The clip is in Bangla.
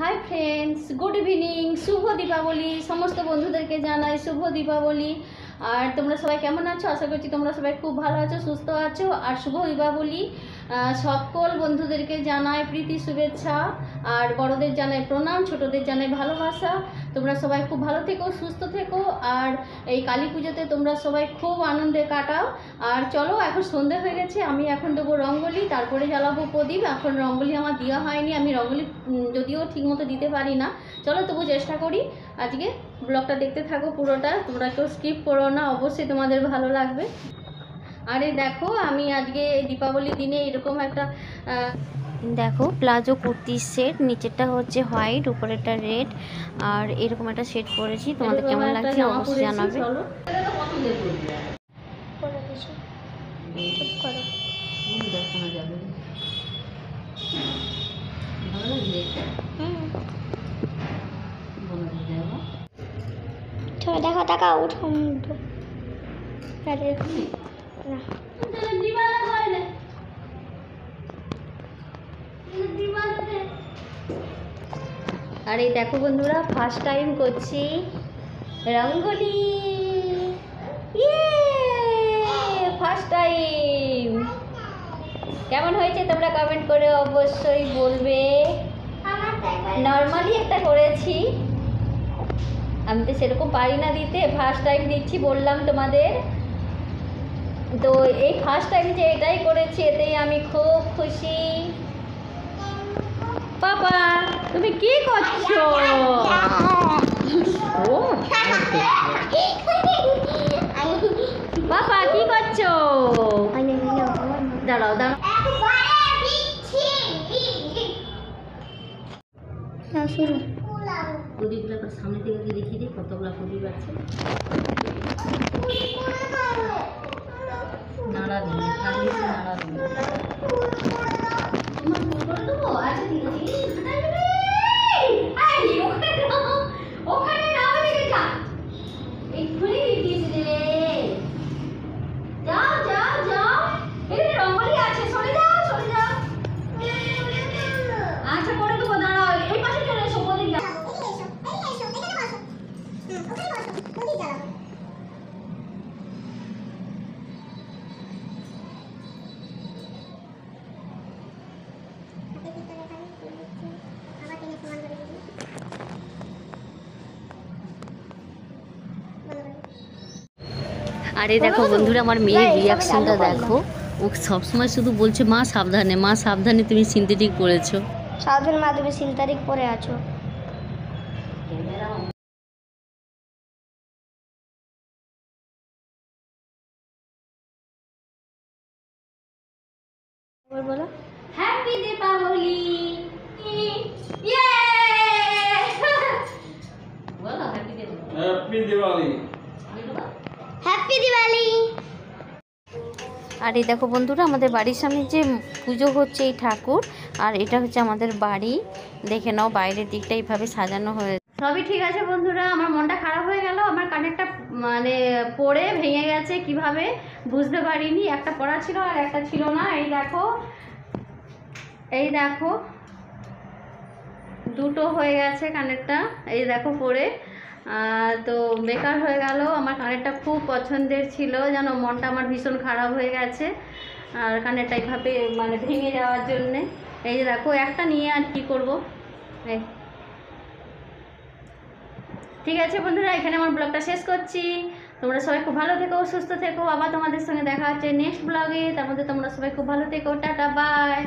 হাই ফ্রেন্ডস গুড ইভিনিং শুভ দীপাবলি, সমস্ত বন্ধুদেরকে জানাই শুভ দীপাবলি। আর তোমরা সবাই কেমন আছো? আশা করছি তোমরা সবাই খুব ভালো আছো, সুস্থ আছো, আর শুভ দীপাবলি। সকল বন্ধুদেরকে জানাই প্রীতি, শুভেচ্ছা, আর বড়দের জানাই প্রণাম, ছোটদের জানাই ভালোবাসা। তোমরা সবাই খুব ভালো থেকো, সুস্থ থেকো, আর এই কালী পুজোতে তোমরা সবাই খুব আনন্দে কাটাও। আর চলো, এখন সন্ধে হয়ে গেছে, আমি এখন দেবো রঙ্গোলি, তারপরে জ্বালাবো প্রদীপ। এখন রঙ্গোলি আমার দেওয়া হয়নি, আমি রঙ্গোলি যদিও ঠিকমতো দিতে পারি না। চলো, তবু চেষ্টা করি। আজকে ব্লগটা দেখতে থাকো পুরোটা, তোমরা কেউ স্কিপ করো না, অবশ্যই তোমাদের ভালো লাগবে। আরে দেখো আমি আজকে দীপাবলির দিনে এরকম একটা দেখো প্লাজো কুর্তির সেট নিচেরটা হচ্ছে হোয়াইট উপরেরটা রেড আর এরকম একটা সেট পরেছি। তোমাদের কেমন লাগছে অবশ্যই জানাবে। দেখো। দেখা উঠো না আর এই দেখো বন্ধুরা ফার্স্ট টাইম করছি রঙ্গোলি। ফার্স্ট টাইম কেমন হয়েছে তোমরা কমেন্ট করে অবশ্যই বলবে। নর্মালি একটা করেছি। আমি তো সেরকম পারি না দিতে। ফার্স্ট টাইম দিচ্ছি বললাম তোমাদের। তো এই ফার্স্ট টাইম যে এটাই করেছি এতেই আমি খুব খুশি। পাপা তুমি কি করছ? ও পাপা কি করছ? দাঁড়াও দাঁড়াও। শুরু। প্রদীপগুলো একবার সামনে থেকে দেখিয়ে দিই কতগুলো প্রদীপ আছে। আরে দেখো বন্ধুরা আমার মেয়ের রিয়াকশনটা দেখো। ও সবসময় শুধু বলছে মা সাবধানে মা সাবধানে তুমি সিনথেটিক পরেছো মা তুমি সিনতারিক পরে আছো। বলো। হ্যাপি দীপাবলি ইয়ে বলো happy Deepavali happy Diwali happy Diwali আর এই দেখো বন্ধুরা আমাদের বাড়ির সামনে যে পুজো হচ্ছে এই ঠাকুর আর এটা হচ্ছে আমাদের বাড়ি। দেখে নাও বাইরের দিকটা এইভাবে সাজানো হয়েছে সবই ঠিক আছে বন্ধুরা আমার মনটা খারাপ হয়ে গেল আমার কানেরটা মানে পড়ে ভেঙে গেছে কীভাবে বুঝতে পারিনি। একটা পড়া ছিল আর একটা ছিল না এই দেখো। এই দেখো দুটো হয়ে গেছে কানেরটা এই দেখো পড়ে। তো বেকার হয়ে গেল। আমার কানেরটা খুব পছন্দের ছিল। যেন মনটা আমার ভীষণ খারাপ হয়ে গেছে। আর কানেরটা এইভাবে মানে ভেঙে যাওয়ার জন্যে। এই যে দেখো, একটা নিয়ে আর কি করব? ঠিক আছে বন্ধুরা, এখানে আমার ব্লগটা শেষ করছি। তোমরা সবাই খুব ভালো থেকো, সুস্থ থেকো। আবার তোমাদের সঙ্গে দেখা হচ্ছে নেক্সট ব্লগে। তার মধ্যে তোমরা সবাই খুব ভালো থেকো। Tata, bye.